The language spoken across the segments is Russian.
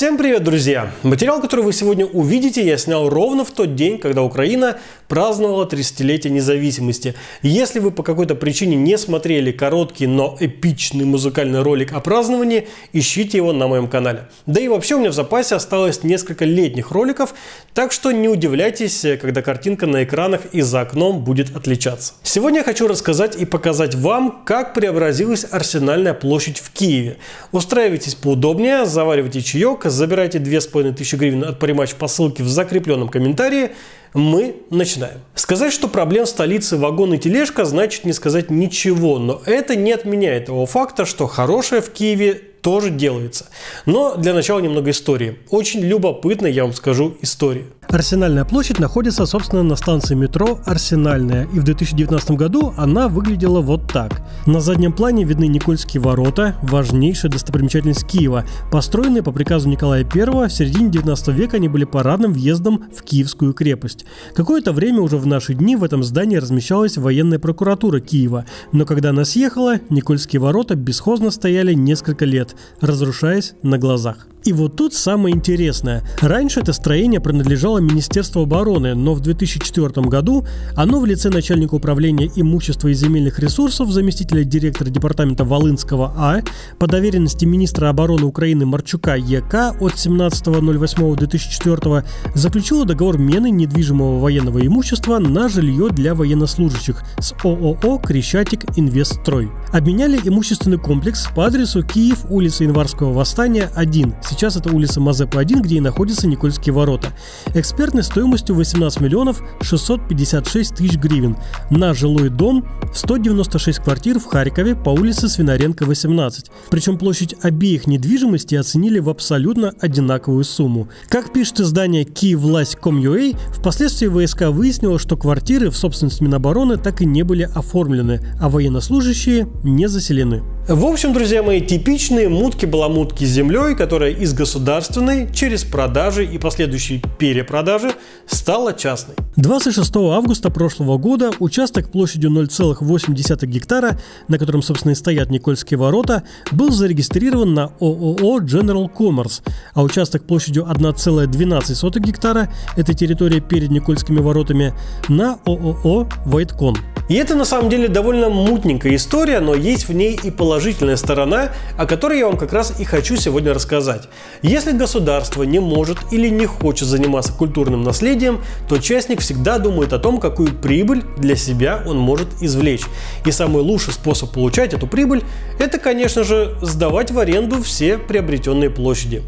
Всем привет, друзья! Материал, который вы сегодня увидите, я снял ровно в тот день, когда Украина праздновала 30-летие независимости. Если вы по какой-то причине не смотрели короткий, но эпичный музыкальный ролик о праздновании, ищите его на моем канале. Да и вообще у меня в запасе осталось несколько летних роликов, так что не удивляйтесь, когда картинка на экранах и за окном будет отличаться. Сегодня я хочу рассказать и показать вам, как преобразилась Арсенальная площадь в Киеве. Устраивайтесь поудобнее, заваривайте чаек, забирайте 2500 гривен от паримач по ссылке в закрепленном комментарии. Мы начинаем. Сказать, что проблем в столице вагон и тележка, значит не сказать ничего, но это не отменяет того факта, что хорошее в Киеве тоже делается. Но для начала немного истории. Очень любопытно, я вам скажу, история. Арсенальная площадь находится, собственно, на станции метро Арсенальная, и в 2019 году она выглядела вот так. На заднем плане видны Никольские ворота, важнейшая достопримечательность Киева. Построенные по приказу Николая I, в середине 19 века они были парадным въездом в Киевскую крепость. Какое-то время уже в наши дни в этом здании размещалась военная прокуратура Киева, но когда она съехала, Никольские ворота бесхозно стояли несколько лет, разрушаясь на глазах. И вот тут самое интересное. Раньше это строение принадлежало Министерству обороны, но в 2004 году оно в лице начальника управления имущества и земельных ресурсов, заместителя директора департамента Волынского А, по доверенности министра обороны Украины Марчука ЕК от 17.08.2004 заключило договор мены недвижимого военного имущества на жилье для военнослужащих с ООО «Крещатик Инвестстрой». Обменяли имущественный комплекс по адресу Киев, улица Январского восстания, 1, Сейчас это улица Мазепа-1, где и находятся Никольские ворота. Экспертной стоимостью 18 миллионов 656 тысяч гривен на жилой дом 196 квартир в Харькове по улице Свинаренко 18. Причем площадь обеих недвижимостей оценили в абсолютно одинаковую сумму. Как пишет издание Киеввласть.com.ua, впоследствии ВСК выяснило, что квартиры в собственности Минобороны так и не были оформлены, а военнослужащие не заселены. В общем, друзья мои, типичные мутки-баламутки с землей, которая из государственной через продажи и последующие перепродажи стала частной. 26 августа прошлого года участок площадью 0,8 гектара, на котором, собственно, и стоят Никольские ворота, был зарегистрирован на ООО General Commerce, а участок площадью 1,12 гектара, это территория перед Никольскими воротами, на ООО Whitecon. И это на самом деле довольно мутненькая история, но есть в ней и положительная сторона, о которой я вам как раз и хочу сегодня рассказать. Если государство не может или не хочет заниматься культурным наследием, то частник всегда думает о том, какую прибыль для себя он может извлечь. И самый лучший способ получать эту прибыль – это, конечно же, сдавать в аренду все приобретенные площади.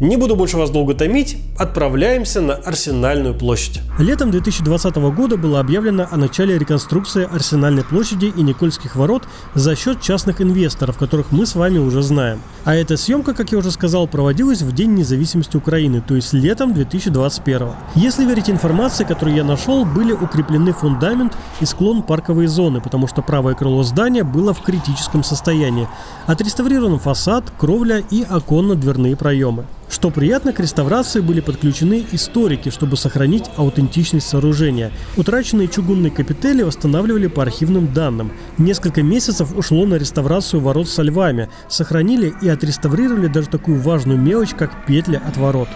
Не буду больше вас долго томить, отправляемся на Арсенальную площадь. Летом 2020 года было объявлено о начале реконструкции Арсенальной площади и Никольских ворот за счет частных инвесторов, которых мы с вами уже знаем. А эта съемка, как я уже сказал, проводилась в День независимости Украины, то есть летом 2021. Если верить информации, которую я нашел, были укреплены фундамент и склон парковой зоны, потому что правое крыло здания было в критическом состоянии. Отреставрирован фасад, кровля и оконно-дверные проемы. Что приятно, к реставрации были подключены историки, чтобы сохранить аутентичность сооружения. Утраченные чугунные капители восстанавливали по архивным данным. Несколько месяцев ушло на реставрацию ворот со львами. Сохранили и отреставрировали даже такую важную мелочь, как петля от ворот.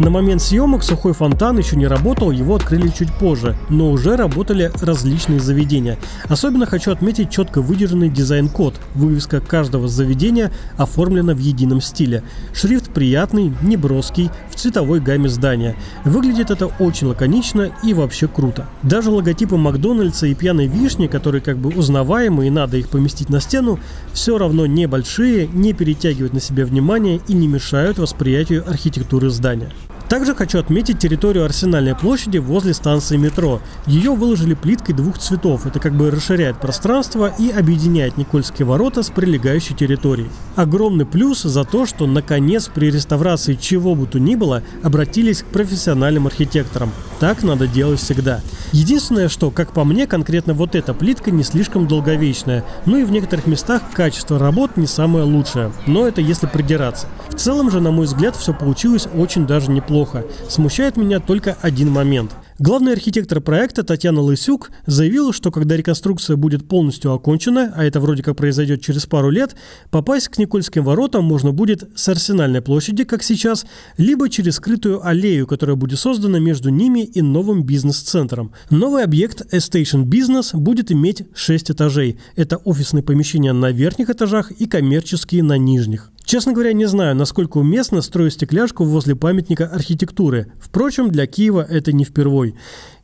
На момент съемок сухой фонтан еще не работал, его открыли чуть позже, но уже работали различные заведения. Особенно хочу отметить четко выдержанный дизайн-код. Вывеска каждого заведения оформлена в едином стиле. Шрифт приятный, неброский, в цветовой гамме здания. Выглядит это очень лаконично и вообще круто. Даже логотипы McDonald's 'а и пьяной вишни, которые как бы узнаваемые и надо их поместить на стену, все равно небольшие, не перетягивают на себя внимание и не мешают восприятию архитектуры здания. Также хочу отметить территорию Арсенальной площади возле станции метро. Ее выложили плиткой двух цветов. Это как бы расширяет пространство и объединяет Никольские ворота с прилегающей территорией. Огромный плюс за то, что наконец при реставрации чего бы то ни было обратились к профессиональным архитекторам. Так надо делать всегда. Единственное, что, как по мне, конкретно вот эта плитка не слишком долговечная. Ну и в некоторых местах качество работ не самое лучшее. Но это если придираться. В целом же, на мой взгляд, все получилось очень даже неплохо. Смущает меня только один момент. Главный архитектор проекта Татьяна Лысюк заявила, что когда реконструкция будет полностью окончена, а это вроде как произойдет через пару лет, попасть к Никольским воротам можно будет с Арсенальной площади, как сейчас, либо через скрытую аллею, которая будет создана между ними и новым бизнес-центром. Новый объект Estation Business будет иметь 6 этажей. Это офисные помещения на верхних этажах и коммерческие на нижних. Честно говоря, не знаю, насколько уместно строить стекляшку возле памятника архитектуры. Впрочем, для Киева это не впервой.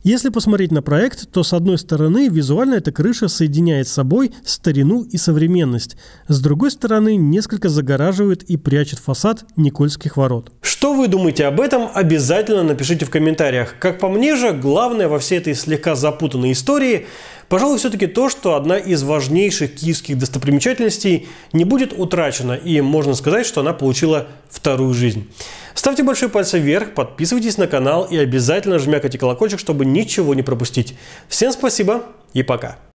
Если посмотреть на проект, то с одной стороны визуально эта крыша соединяет с собой старину и современность. С другой стороны несколько загораживает и прячет фасад Никольских ворот. Что вы думаете об этом, обязательно напишите в комментариях. Как по мне же, главное во всей этой слегка запутанной истории – Пожалуй, все-таки то, что одна из важнейших киевских достопримечательностей не будет утрачена, и можно сказать, что она получила вторую жизнь. Ставьте большой палец вверх, подписывайтесь на канал и обязательно жмякайте колокольчик, чтобы ничего не пропустить. Всем спасибо и пока.